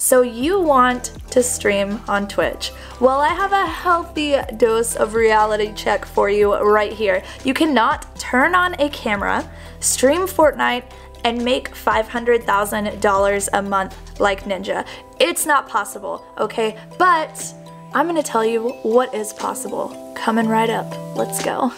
So you want to stream on Twitch. Well, I have a healthy dose of reality check for you right here. You cannot turn on a camera, stream Fortnite, and make $500,000 a month like Ninja. It's not possible, okay? But I'm gonna tell you what is possible. Coming right up. Let's go.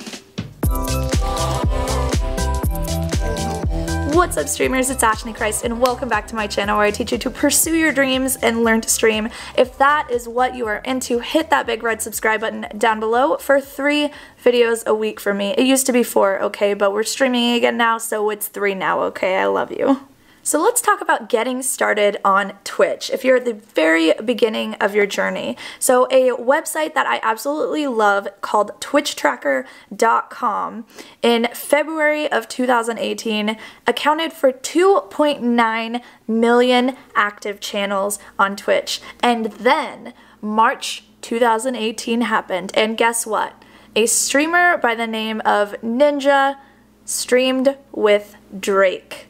What's up streamers, it's Ashni Christ and welcome back to my channel where I teach you to pursue your dreams and learn to stream. If that is what you are into, hit that big red subscribe button down below for three videos a week for me. It used to be four, okay, but we're streaming again now, so it's three now, okay? I love you. So let's talk about getting started on Twitch if you're at the very beginning of your journey. So a website that I absolutely love called twitchtracker.com in February of 2018 accounted for 2.9 million active channels on Twitch. And then March 2018 happened and guess what? A streamer by the name of Ninja streamed with Drake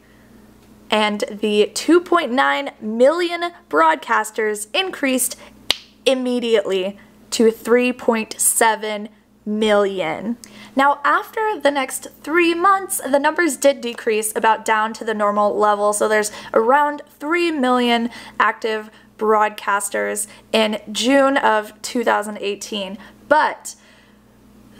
and the 2.9 million broadcasters increased immediately to 3.7 million. Now, after the next three months, the numbers did decrease about down to the normal level. So there's around 3 million active broadcasters in June of 2018. But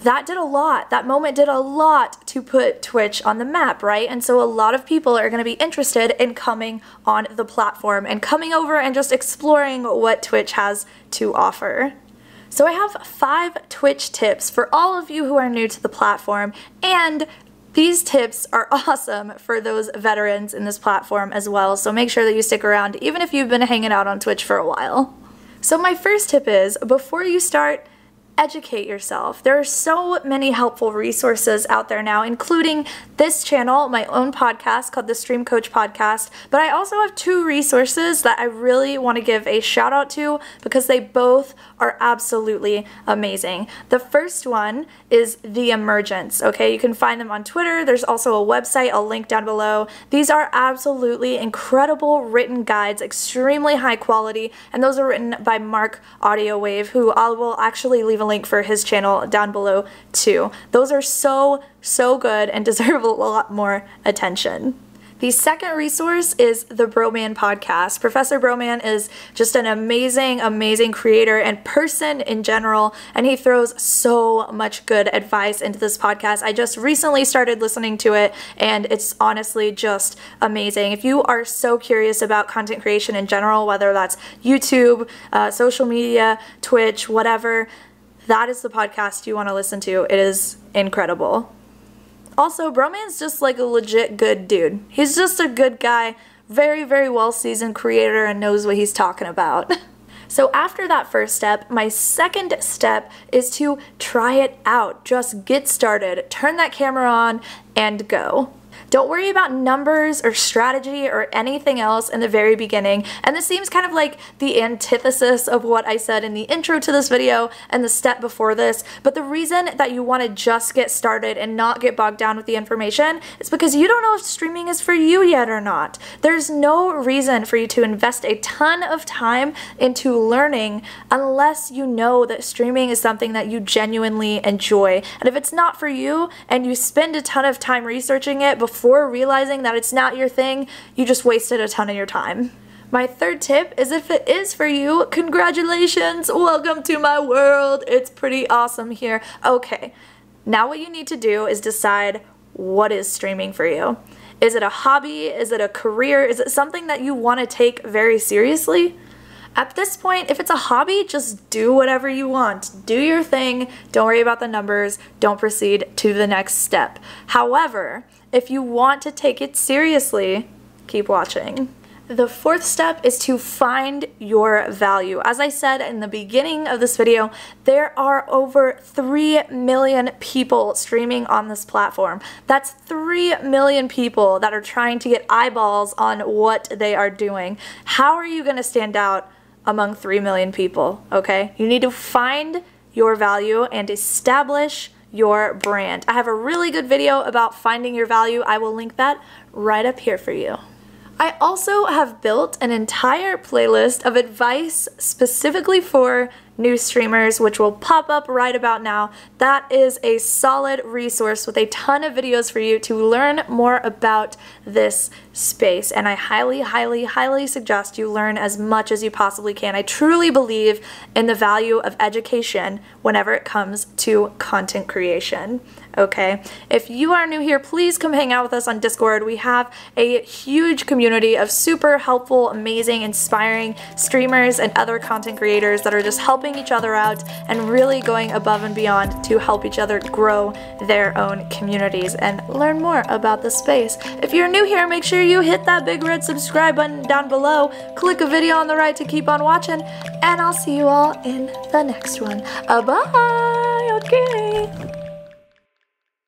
that did a lot. That moment did a lot to put Twitch on the map, right? And so a lot of people are going to be interested in coming on the platform and coming over and just exploring what Twitch has to offer. So I have five Twitch tips for all of you who are new to the platform and these tips are awesome for those veterans in this platform as well, so make sure that you stick around even if you've been hanging out on Twitch for a while. So my first tip is, before you start educate yourself. There are so many helpful resources out there now, including this channel, my own podcast called the Stream Coach Podcast. But I also have two resources that I really want to give a shout out to because they both are absolutely amazing. The first one is The Emergence, okay? You can find them on Twitter. There's also a website, I'll link down below. These are absolutely incredible written guides, extremely high quality, and those are written by Mark Audiowave, who I will actually leave a link for his channel down below too. Those are so, so good and deserve a lot more attention. The second resource is the Broman podcast. Professor Broman is just an amazing, amazing creator and person in general, and he throws so much good advice into this podcast. I just recently started listening to it, and it's honestly just amazing. If you are so curious about content creation in general, whether that's YouTube, uh, social media, Twitch, whatever, that is the podcast you want to listen to. It is incredible. Also, Broman's just like a legit good dude. He's just a good guy, very, very well seasoned creator and knows what he's talking about. So after that first step, my second step is to try it out. Just get started, turn that camera on, and go. Don't worry about numbers or strategy or anything else in the very beginning. And this seems kind of like the antithesis of what I said in the intro to this video and the step before this. But the reason that you want to just get started and not get bogged down with the information is because you don't know if streaming is for you yet or not. There's no reason for you to invest a ton of time into learning unless you know that streaming is something that you genuinely enjoy. And if it's not for you and you spend a ton of time researching it before realizing that it's not your thing, you just wasted a ton of your time. My third tip is if it is for you, congratulations, welcome to my world. It's pretty awesome here. Okay, now what you need to do is decide what is streaming for you. Is it a hobby? Is it a career? Is it something that you want to take very seriously? At this point, if it's a hobby, just do whatever you want. Do your thing. Don't worry about the numbers. Don't proceed to the next step. However, if you want to take it seriously, keep watching. The fourth step is to find your value. As I said in the beginning of this video, there are over 3 million people streaming on this platform. That's 3 million people that are trying to get eyeballs on what they are doing. How are you going to stand out among 3 million people, okay? You need to find your value and establish your brand. I have a really good video about finding your value. I will link that right up here for you. I also have built an entire playlist of advice specifically for new streamers, which will pop up right about now. That is a solid resource with a ton of videos for you to learn more about this space. And I highly, highly, highly suggest you learn as much as you possibly can. I truly believe in the value of education whenever it comes to content creation okay? If you are new here, please come hang out with us on Discord. We have a huge community of super helpful, amazing, inspiring streamers and other content creators that are just helping each other out and really going above and beyond to help each other grow their own communities and learn more about the space. If you're new here, make sure you hit that big red subscribe button down below, click a video on the right to keep on watching, and I'll see you all in the next one. Uh, bye! Okay.